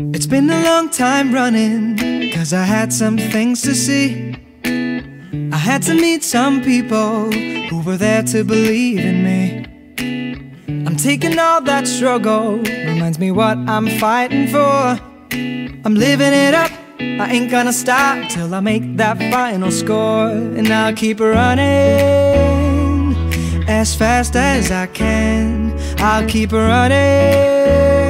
It's been a long time running, cause I had some things to see. I had to meet some people who were there to believe in me. I'm taking all that struggle, reminds me what I'm fighting for. I'm living it up, I ain't gonna stop till I make that final score. And I'll keep running as fast as I can. I'll keep running.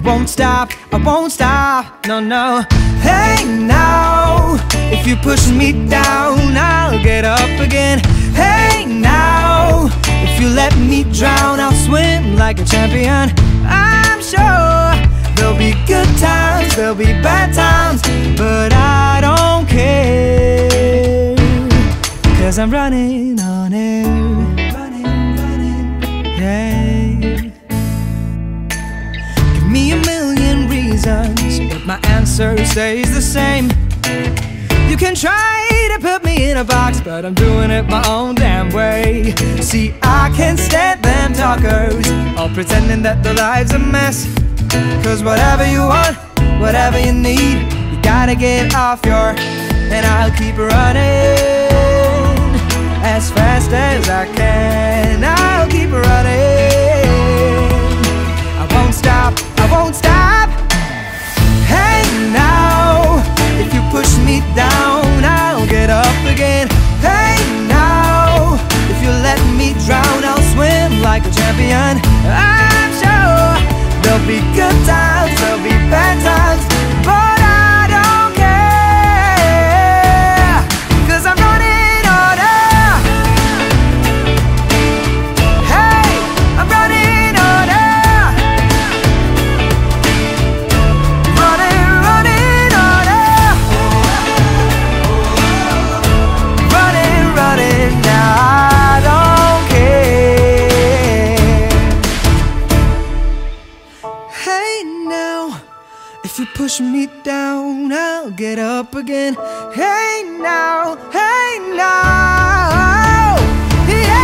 I won't stop, I won't stop, no, no. Hey now, if you're pushing me down I'll get up again. Hey now, if you let me drown I'll swim like a champion. I'm sure there'll be good times, there'll be bad times But I don't care. Cause I'm running on air. Running, running, yeah my answer stays the same. You can try to put me in a box, but I'm doing it my own damn way. See, I can't stand them talkers, all pretending that their life's a mess. Cause whatever you want, whatever you need, you gotta get off your, and I'll keep running as fast as I can. Like a champion. I'm sure There'll be good times If you push me down I'll get up again. Hey now, hey now. Yeah.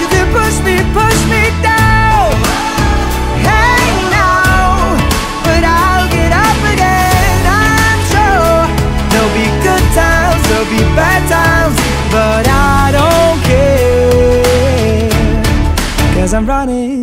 You can push me, push me down. Hey now But I'll get up again. I'm sure There'll be good times, there'll be bad times But I don't care. Cause I'm running